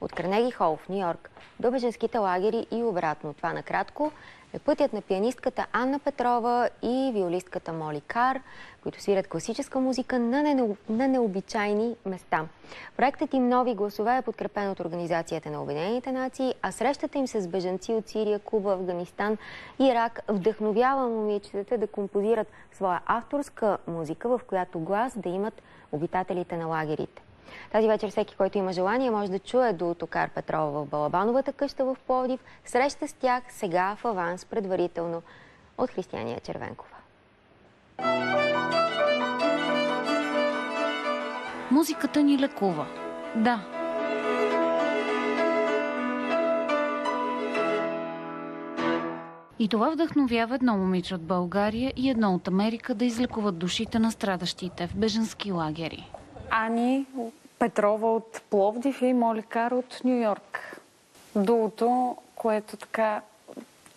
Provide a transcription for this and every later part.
от Карнеги Хол в Нью-Йорк до беженските лагери и обратно. Това накратко е пътят на пианистката Анна Петрова и виолистката Моли Кар, които свирят класическа музика на, не, на необичайни места. Проектът им Нови гласове е подкрепен от Организацията на Обединените нации, а срещата им с бежанци от Сирия, Куба, Афганистан и Ирак вдъхновява момичетата да композират своя авторска музика, в която глас да имат обитателите на лагерите. Тази вечер всеки, който има желание, може да чуе до Токар Петрова в Балабановата къща в Пловдив. Среща с тях сега в аванс предварително от Християния Червенкова. Музиката ни лекува. Да. И това вдъхновява едно момиче от България и едно от Америка да излекуват душите на страдащите в беженски лагери. Ани Петрова от Пловдив и Моликар от Нью Йорк. Дуото, което така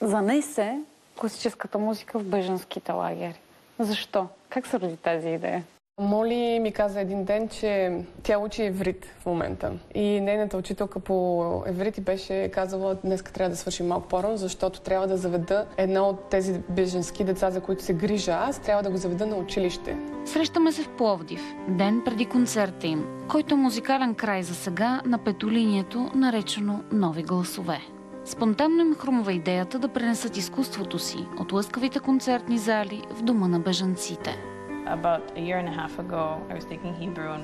занесе класическата музика в беженските лагери. Защо? Как се роди тази идея? Моли ми каза един ден, че тя учи еврит в момента. И нейната учителка по еврит беше казала, днес трябва да свършим малко по-рано, защото трябва да заведа една от тези беженски деца, за които се грижа аз, трябва да го заведа на училище. Срещаме се в Пловдив, ден преди концерта им, който е музикален край за сега на петолинието, наречено Нови гласове. Спонтанно им хрумва идеята да пренесат изкуството си от лъскавите концертни зали в дома на бежанците.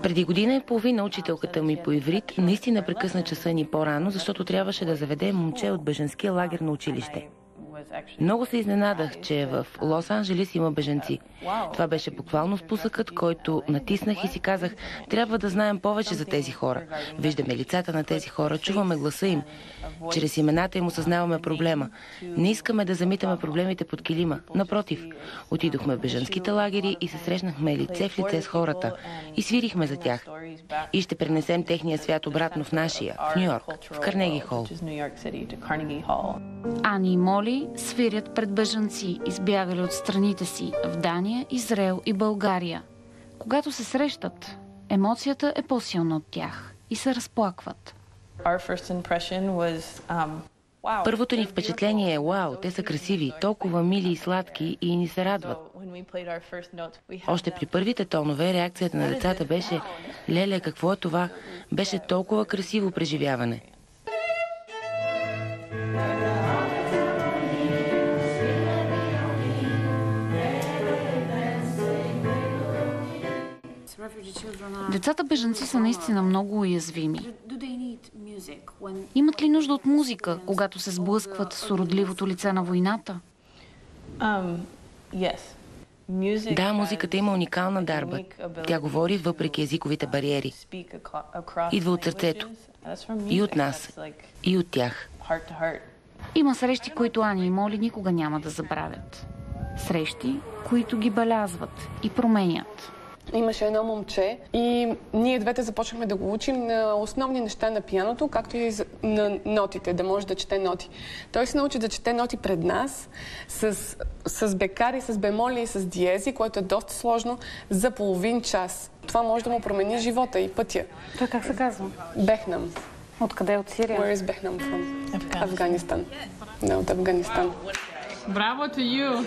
Преди година и половина учителката ми по иврит наистина прекъсна часа ни по-рано, защото трябваше да заведе момче от беженския лагер на училище. Много се изненадах, че в Лос-Анджелис има беженци. Това беше буквално спусъкът, който натиснах и си казах, трябва да знаем повече за тези хора. Виждаме лицата на тези хора, чуваме гласа им. Чрез имената им осъзнаваме проблема. Не искаме да замитаме проблемите под килима. Напротив, отидохме в бежанските лагери и се срещнахме лице в лице с хората и свирихме за тях. И ще пренесем техния свят обратно в нашия, в Нью Йорк, в Карнеги Хол. Ани и Моли свирят пред бежанци, избягали от страните си в Дания, Израел и България. Когато се срещат, емоцията е по-силна от тях и се разплакват. Um, Първото ни впечатление е вау, те са красиви, толкова мили и сладки и ни се радват. Още при първите тонове реакцията на децата беше Леле, какво е това? Беше толкова красиво преживяване. Децата бежанци са наистина много уязвими. Имат ли нужда от музика, когато се сблъскват с уродливото лице на войната? Да, музиката има уникална дарба. Тя говори въпреки езиковите бариери. Идва от сърцето. И от нас. И от тях. Има срещи, които Ани и Моли никога няма да забравят. Срещи, които ги белязват и променят имаше едно момче и ние двете започнахме да го учим на основни неща на пианото, както и на нотите, да може да чете ноти. Той се научи да чете ноти пред нас с, с бекари, с бемоли и с диези, което е доста сложно, за половин час. Това може да му промени живота и пътя. Той как се казва? Бехнам. Откъде? От Сирия? Where is Бехнам from? Афганистан. Не, от Афганистан. Браво to you!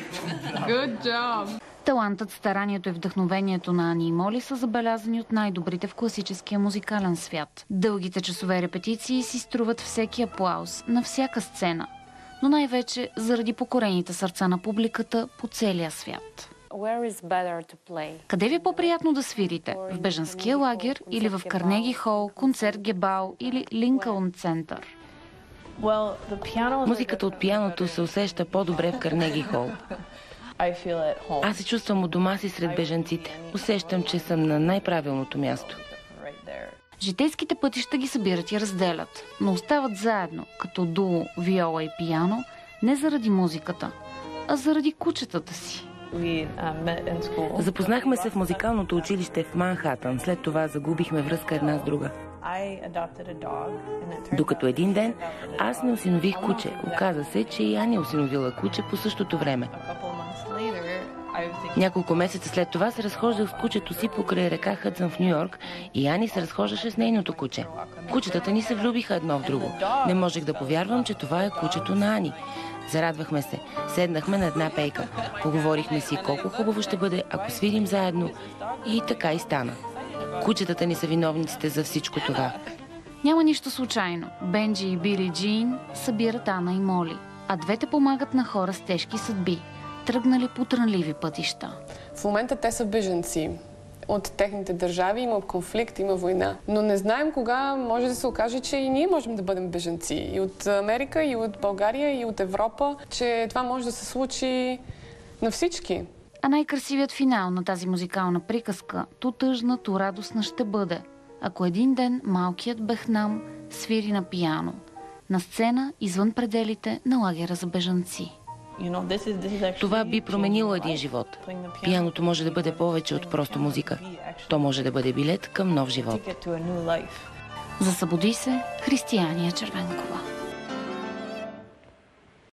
Good job! Талантът, старанието и вдъхновението на Ани и Моли са забелязани от най-добрите в класическия музикален свят. Дългите часове репетиции си струват всеки аплаус на всяка сцена, но най-вече заради покорените сърца на публиката по целия свят. Къде ви е по-приятно да свирите? В бежанския лагер или в Карнеги Хол, концерт Гебал или Линкълн център? Музиката от пианото се усеща по-добре в Карнеги Хол. Аз се чувствам от дома си сред бежанците. Усещам, че съм на най-правилното място. Житейските пътища ги събират и разделят, но остават заедно, като дуо, виола и пияно, не заради музиката, а заради кучетата си. Запознахме се в музикалното училище в Манхатън. След това загубихме връзка една с друга. Докато един ден аз не осинових куче. Оказа се, че и Ани осиновила куче по същото време. Няколко месеца след това се разхождах с кучето си покрай река Хъдсън в Нью-Йорк и Ани се разхождаше с нейното куче. Кучетата ни се влюбиха едно в друго. Не можех да повярвам, че това е кучето на Ани. Зарадвахме се. Седнахме на една пейка. Поговорихме си колко хубаво ще бъде, ако свирим заедно. И така и стана. Кучетата ни са виновниците за всичко това. Няма нищо случайно. Бенджи и Били Джин събират Ана и Моли, а двете помагат на хора с тежки съдби, тръгнали по трънливи пътища. В момента те са беженци от техните държави, има конфликт, има война. Но не знаем кога може да се окаже, че и ние можем да бъдем беженци. И от Америка, и от България, и от Европа, че това може да се случи на всички. А най-красивият финал на тази музикална приказка, то тъжна, то радостна ще бъде, ако един ден малкият Бехнам свири на пияно, на сцена извън пределите на лагера за бежанци. Това би променило един живот. Пияното може да бъде повече от просто музика. То може да бъде билет към нов живот. Засъбуди се Християния Червенкова.